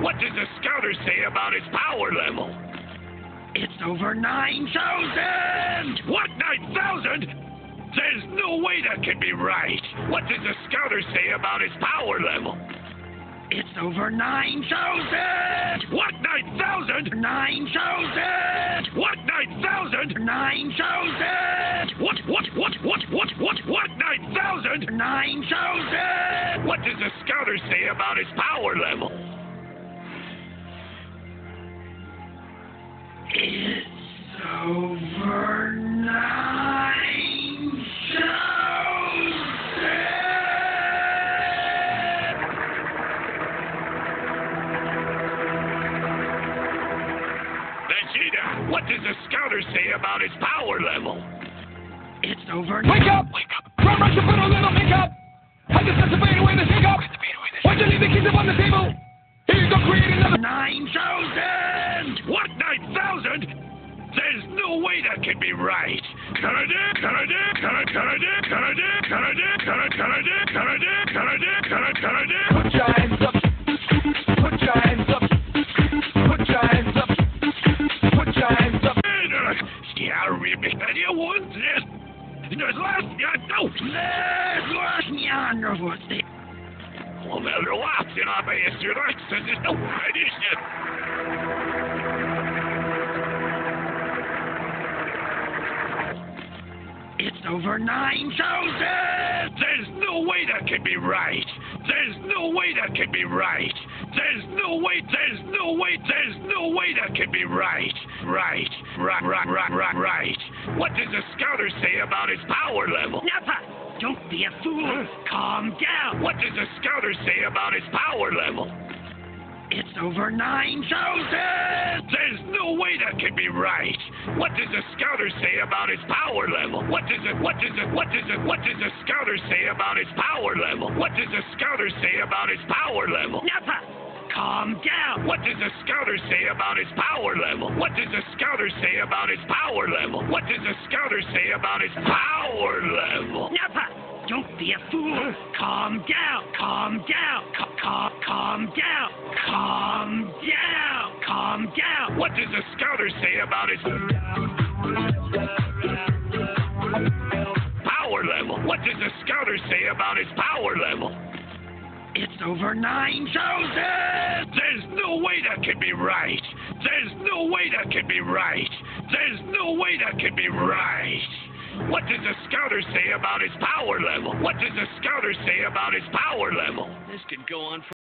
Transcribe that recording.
What does the scouter say about his power level? It's over 9,000! What, 9,000? There's no way that can be right. What does the scouter say about his power level? It's over 9,000! What, 9,000? 9,000! What, 9,000? 9,000! What, what, what, what, what, what, what, 9,000? 9,000! What does the scouter say about his power level? It's over 9,000! Vegeta, what does the scouter say about his power level? It's over Wake up! Wake up. Run, rush, and put on little makeup! I just got to fade away the hiccup! Why'd you leave the keys up on the table? Here you go, create another... 9,000! What, 9,000? There's no way that can be right. Canada, Canada, Canada, Canada, Canada, Canada, Canada, Canada, Canada, Canada, Canada, Canada. Put your hands up. Put your hands up. Put your hands up. Put your hands up. Ja, Rebecca, want this. There's last, yeah, Незласня, ну, незласня, незласня. Well, they're lost in our base. You're not, so just don't. I need. Over 9,000! There's no way that can be right. There's no way that can be right. There's no way, there's no way, there's no way that can be right. Right, right, right, right, right, right. What does the scouter say about his power level? Nappa, don't be a fool. Calm down. What does the scouter say about his power level? It's over 9,000! There's no way that can be right. What does the scouter say about his power level? What does it, what does it, what does it, what does the scouter say about his power level? What does the scouter say about his power level? Nappa, calm down. What does the scouter say about his power level? What does the scouter say about his power level? What does the scouter say about his power level? Nappa, don't be a fool. Calm down. Calm down. Ca- ca- calm down. Calm down. Calm down. What does the scouter say about his power level? What does the scouter say about his power level? It's over 9,000! There's no way that can be right. There's no way that can be right. There's no way that can be right. What does the scouter say about his power level? What does the scouter say about his power level? This could go on for